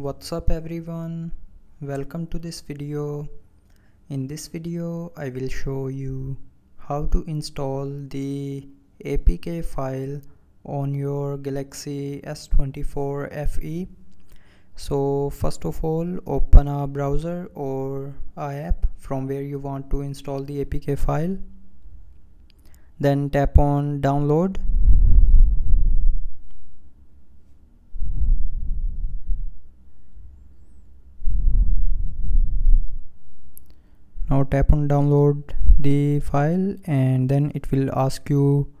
what's up everyone? Welcome to this video. In this video I will show you how to install the APK file on your Galaxy S24 FE so first of all open a browser or a app from where you want to install the APK file. Then tap on download now tap on download the file and then it will ask you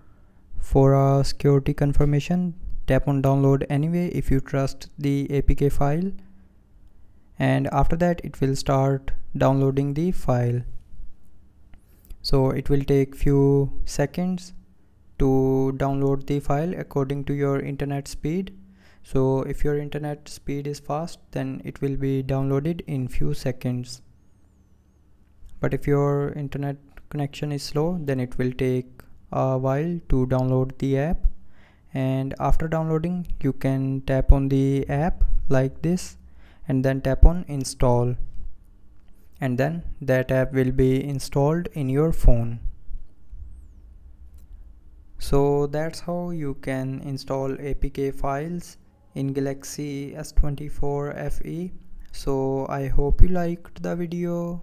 for a security confirmation. Tap on download anyway if you trust the apk file. And after that it will start downloading the file. So it will take few seconds to download the file according to your internet speed. So if your internet speed is fast then it will be downloaded in few seconds but if your internet connection is slow then it will take a while to download the app. And after downloading you can tap on the app like this and then tap on install. And then that app will be installed in your phone. So that's how you can install apk files in galaxy s24 fe so i hope you liked the video